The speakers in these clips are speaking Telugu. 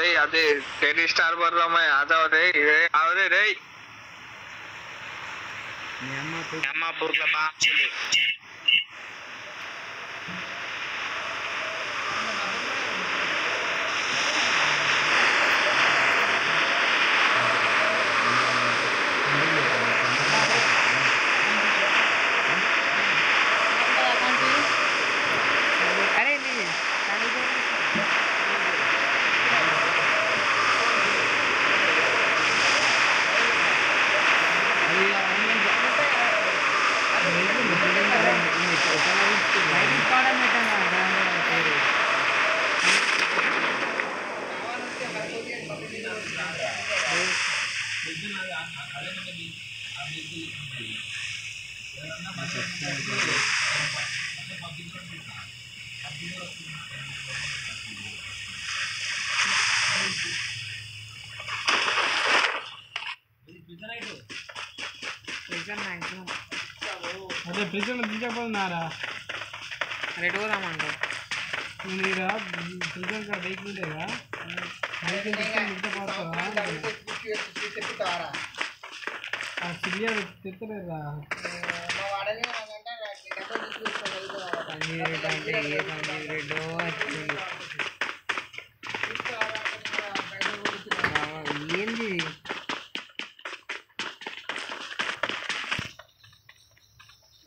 రేయ్, అదే టెనీ స్టార్ బర్రమ్మ యాదవ్ రే ఇదే అవరే రే మీ అమ్మ తో- అమ్మ మ్యాక్సిమం అదే ప్రిజన్ తీసుకోపోతున్నారా రెడ్ పోదామంటావు. నేను ఇక్కడ ప్రిజన్ బైక్ ఉండేగా బైక్ తెత్తలేదా సంజీవ్ రెడ్డి అంటే ఏ వచ్చింది.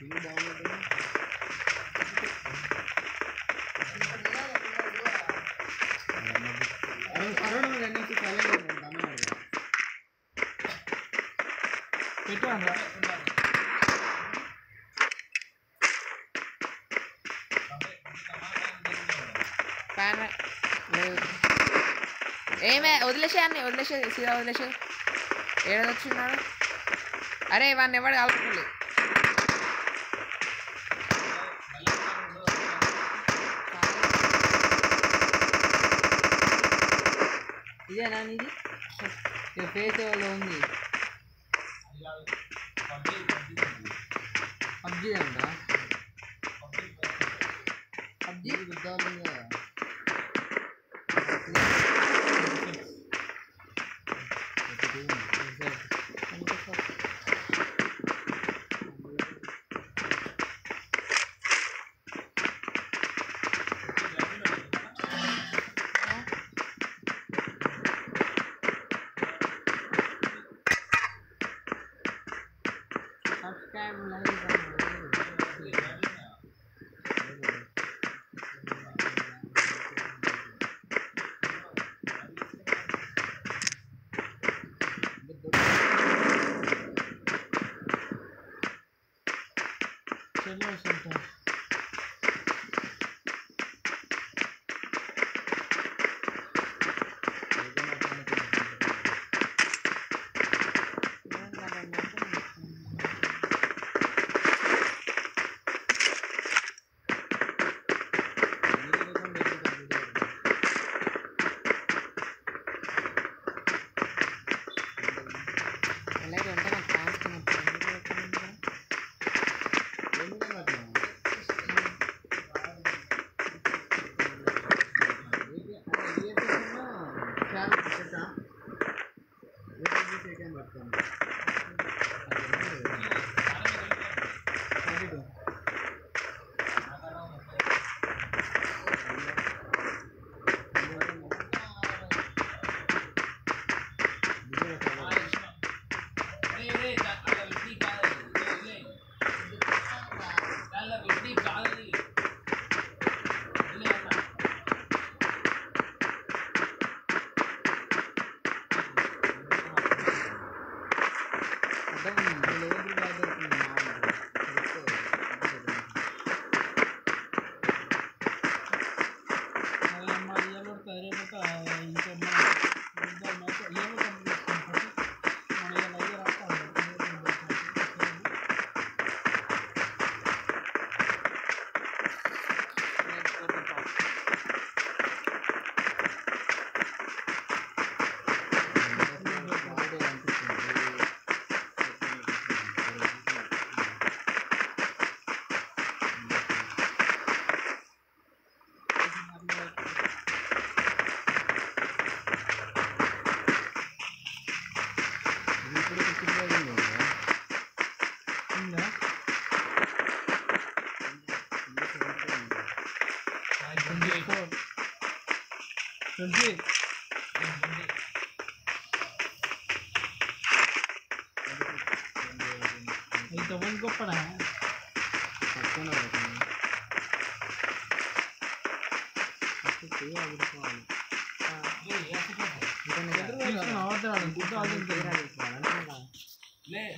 ఏమే వదిలేసే అన్ని వదిలేసే సీదా వదిలేసే ఏడదొచ్చున్నాడు అరే వాడిని ఎవడు కలుపుకోలేదు ఇదేనా నీది? ఫేస్ ఎవరిలో ఉంది. పబ్జీ అంట. పబ్జీ? రుద్దాలి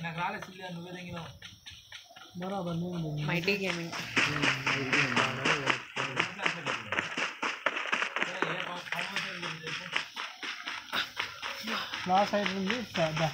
నాకు రాలేదు సిల్లి నువ్వే తెగినావు బరాబర్ నేను mighty gaming Nó sẽ đi.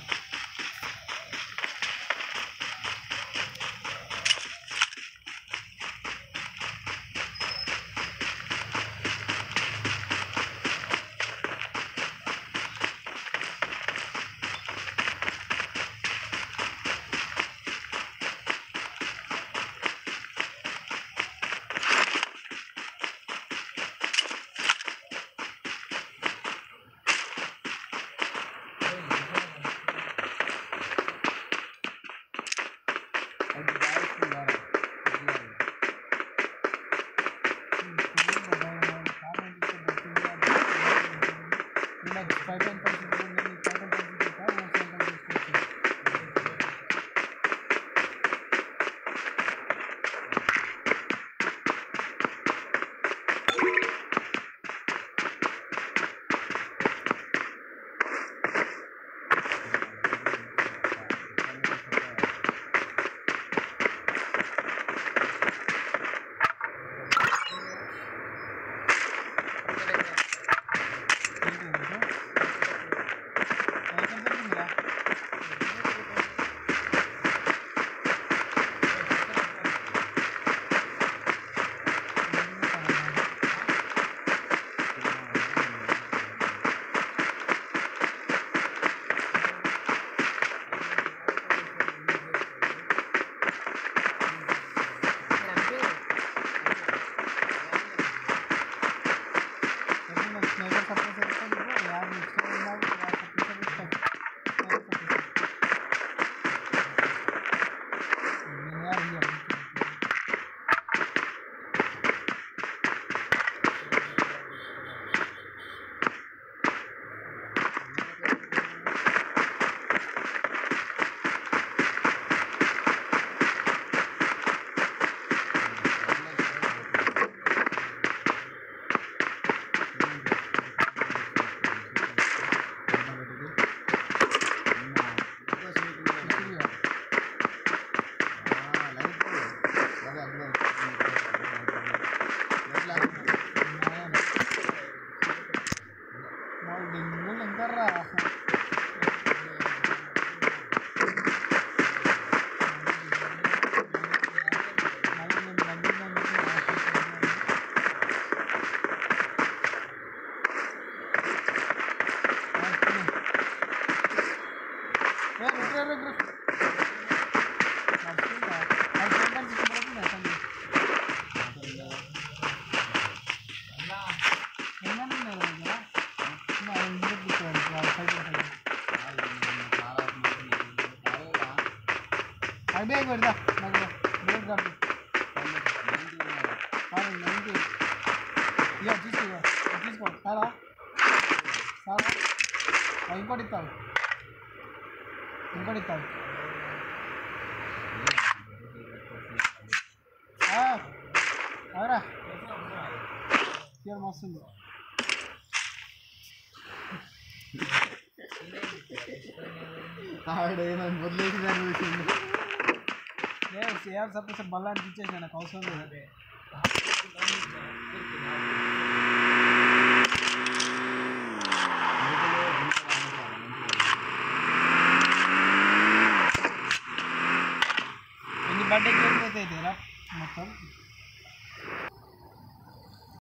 నాకు బ్యాగ్ కాదు కాదు నైన్టీ ఇక తీసుకో తీసుకో. సారా సారా ఇంకోటి ఇస్తాను. ఇంకోటి ఇస్తాను. అవరా మస్తుంది ఆవిడ వదిలేసి దాన్ని చూసింది లేదు చేయాలి సపోజ్ బల్లానికి ఇచ్చేసి నాకు అవసరం లేదు ఎన్ని బర్త్డే కేక్ అయితే రా మొత్తం